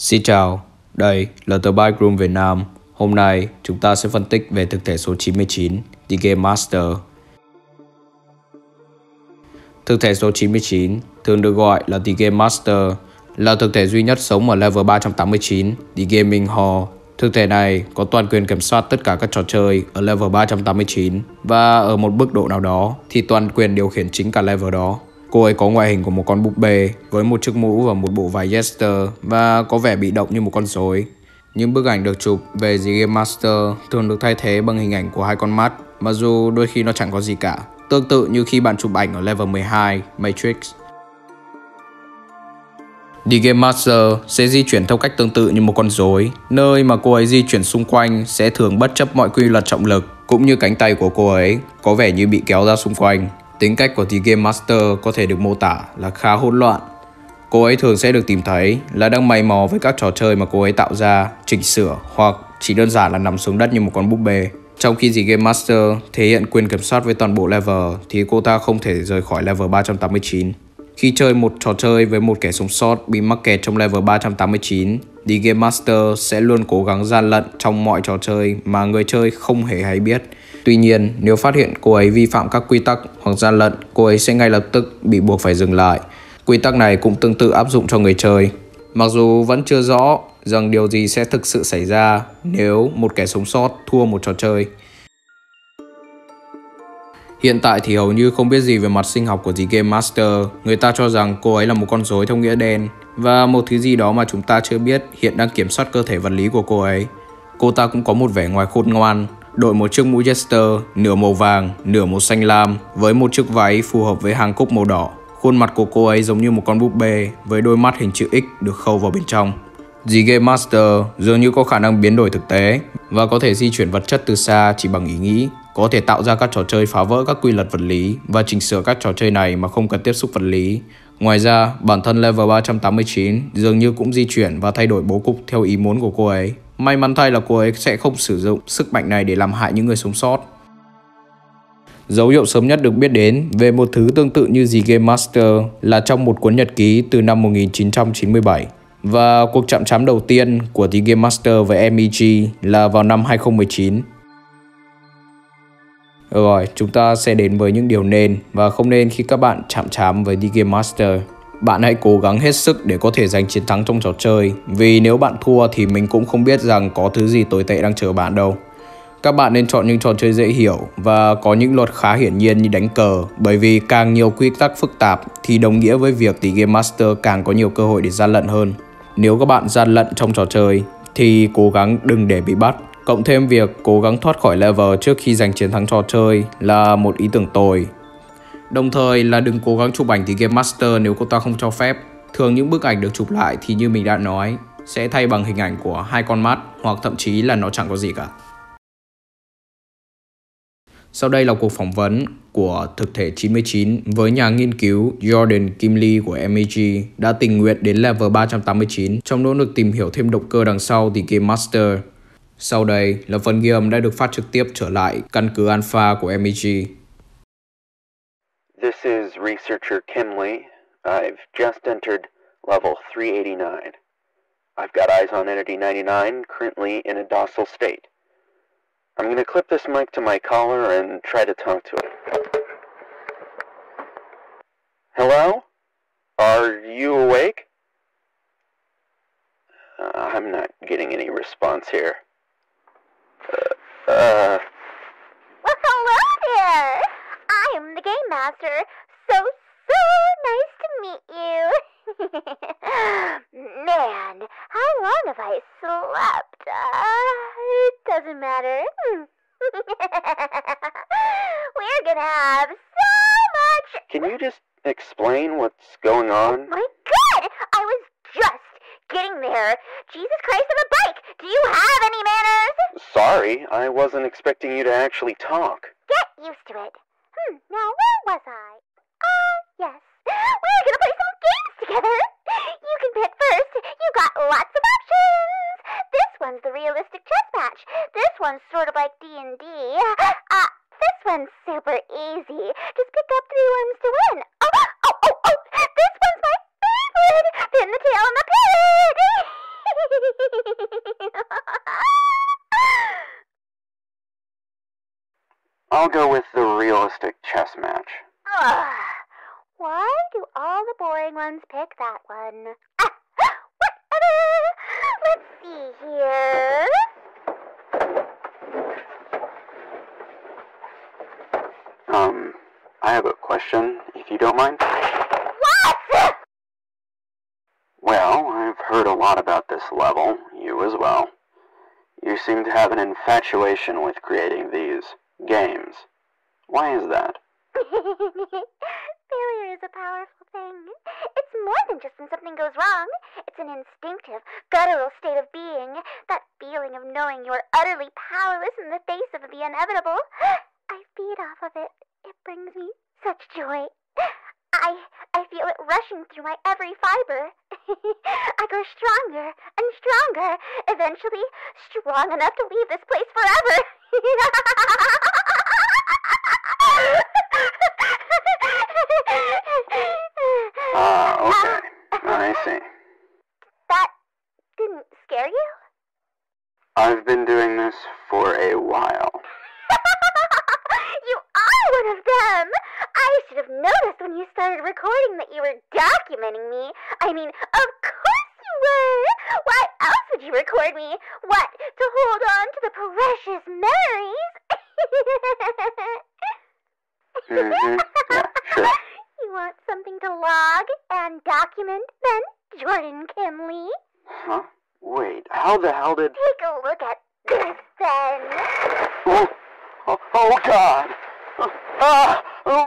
Xin chào, đây là The Bike Room Việt Nam. Hôm nay chúng ta sẽ phân tích về thực thể số 99, The Game Master. Thực thể số 99 thường được gọi là The Game Master, là thực thể duy nhất sống ở level 389, The Gaming Hall. Thực thể này có toàn quyền kiểm soát tất cả các trò chơi ở level 389 và ở một mức độ nào đó thì toàn quyền điều khiển chính cả level đó. Cô ấy có ngoại hình của một con búp bê với một chiếc mũ và một bộ váy Jester và có vẻ bị động như một con rối. Những bức ảnh được chụp về The Game Master thường được thay thế bằng hình ảnh của hai con mắt, mặc dù đôi khi nó chẳng có gì cả. Tương tự như khi bạn chụp ảnh ở level 12, Matrix. The Game Master sẽ di chuyển theo cách tương tự như một con rối, nơi mà cô ấy di chuyển xung quanh sẽ thường bất chấp mọi quy luật trọng lực, cũng như cánh tay của cô ấy có vẻ như bị kéo ra xung quanh. Tính cách của The Game Master có thể được mô tả là khá hỗn loạn. Cô ấy thường sẽ được tìm thấy là đang mày mò với các trò chơi mà cô ấy tạo ra, chỉnh sửa hoặc chỉ đơn giản là nằm xuống đất như một con búp bê. Trong khi The Game Master thể hiện quyền kiểm soát với toàn bộ level thì cô ta không thể rời khỏi level 389. Khi chơi một trò chơi với một kẻ sống sót bị mắc kẹt trong level 389, The Game Master sẽ luôn cố gắng gian lận trong mọi trò chơi mà người chơi không hề hay biết – Tuy nhiên, nếu phát hiện cô ấy vi phạm các quy tắc hoặc gian lận, cô ấy sẽ ngay lập tức bị buộc phải dừng lại. Quy tắc này cũng tương tự áp dụng cho người chơi. Mặc dù vẫn chưa rõ rằng điều gì sẽ thực sự xảy ra nếu một kẻ sống sót thua một trò chơi. Hiện tại thì hầu như không biết gì về mặt sinh học của The Game Master. Người ta cho rằng cô ấy là một con rối theo nghĩa đen và một thứ gì đó mà chúng ta chưa biết hiện đang kiểm soát cơ thể vật lý của cô ấy. Cô ta cũng có một vẻ ngoài khôn ngoan, đội một chiếc mũ jester nửa màu vàng, nửa màu xanh lam với một chiếc váy phù hợp với hàng cúc màu đỏ. Khuôn mặt của cô ấy giống như một con búp bê với đôi mắt hình chữ X được khâu vào bên trong. The Game Master dường như có khả năng biến đổi thực tế và có thể di chuyển vật chất từ xa chỉ bằng ý nghĩ, có thể tạo ra các trò chơi phá vỡ các quy luật vật lý và chỉnh sửa các trò chơi này mà không cần tiếp xúc vật lý. Ngoài ra, bản thân level 389 dường như cũng di chuyển và thay đổi bố cục theo ý muốn của cô ấy. May mắn thay là cô ấy sẽ không sử dụng sức mạnh này để làm hại những người sống sót. Dấu hiệu sớm nhất được biết đến về một thứ tương tự như gì Game Master là trong một cuốn nhật ký từ năm 1997. Và cuộc chạm trán đầu tiên của The Game Master với MEG là vào năm 2019. Rồi, chúng ta sẽ đến với những điều nên và không nên khi các bạn chạm trán với The Game Master. Bạn hãy cố gắng hết sức để có thể giành chiến thắng trong trò chơi, vì nếu bạn thua thì mình cũng không biết rằng có thứ gì tồi tệ đang chờ bạn đâu. Các bạn nên chọn những trò chơi dễ hiểu và có những luật khá hiển nhiên như đánh cờ, bởi vì càng nhiều quy tắc phức tạp thì đồng nghĩa với việc thì Game Master càng có nhiều cơ hội để gian lận hơn. Nếu các bạn gian lận trong trò chơi thì cố gắng đừng để bị bắt. Cộng thêm việc cố gắng thoát khỏi level trước khi giành chiến thắng trò chơi là một ý tưởng tồi Đồng thời là đừng cố gắng chụp ảnh thì Game Master nếu cô ta không cho phép. Thường những bức ảnh được chụp lại thì như mình đã nói, sẽ thay bằng hình ảnh của hai con mắt hoặc thậm chí là nó chẳng có gì cả. Sau đây là cuộc phỏng vấn của thực thể 99 với nhà nghiên cứu Jordan Kim Lee của MEG đã tình nguyện đến level 389 trong nỗ lực tìm hiểu thêm động cơ đằng sau The Game Master. Sau đây là phần ghi âm đã được phát trực tiếp trở lại căn cứ alpha của MEG. This is researcher Kimley. I've just entered level 389. I've got eyes on Entity 99, currently in a docile state. I'm going to clip this mic to my collar and try to talk to it. Hello? Are you awake? Uh, I'm not getting any response here. Uh, uh well, hello there! I am the Game Master. So, so nice to meet you. Man, how long have I slept? Uh, it doesn't matter. We're gonna have so much. Can you just explain what's going on? My god! I was just getting there. Jesus Christ on a bike! Do you have any manners? Sorry, I wasn't expecting you to actually talk. I'll go with the realistic chess match. Ugh. Why do all the boring ones pick that one? Ah, whatever. Let's see here. Um, I have a question, if you don't mind. What? Well, I've heard a lot about this level, you as well. You seem to have an infatuation with creating these games. Why is that? Failure is a powerful thing. It's more than just when something goes wrong. It's an instinctive, guttural state of being. That feeling of knowing you are utterly powerless in the face of the inevitable. I feed off of it. It brings me such joy. I I feel it rushing through my every fiber. I grow stronger and stronger, eventually strong enough to leave this place forever. Ah, okay. I see. That didn't scare you? I've been doing this for a while. Should have noticed when you started recording that you were documenting me. I mean, of course you were! Why else would you record me? What, to hold on to the precious memories? Mm-hmm. Yeah, sure. You want something to log and document then, Jordan Kimley? Huh? Wait, how the hell did... Take a look at this then. Oh, oh, oh God! Ah! Oh,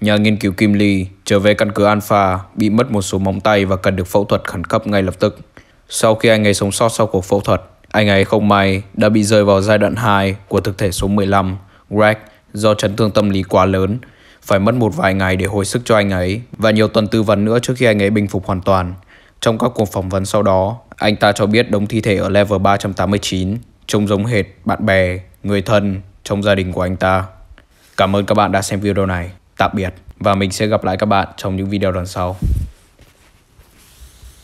nhà nghiên cứu Kim Lee trở về căn cứ Alpha bị mất một số móng tay và cần được phẫu thuật khẩn cấp ngay lập tức. Sau khi anh ấy sống sót sau cuộc phẫu thuật, anh ấy không may đã bị rơi vào giai đoạn 2 của thực thể số 15, Greg, do chấn thương tâm lý quá lớn. Phải mất một vài ngày để hồi sức cho anh ấy và nhiều tuần tư vấn nữa trước khi anh ấy bình phục hoàn toàn. Trong các cuộc phỏng vấn sau đó, anh ta cho biết đống thi thể ở level 389 trông giống hệt bạn bè, người thân trong gia đình của anh ta. Cảm ơn các bạn đã xem video này. Tạm biệt và mình sẽ gặp lại các bạn trong những video lần sau.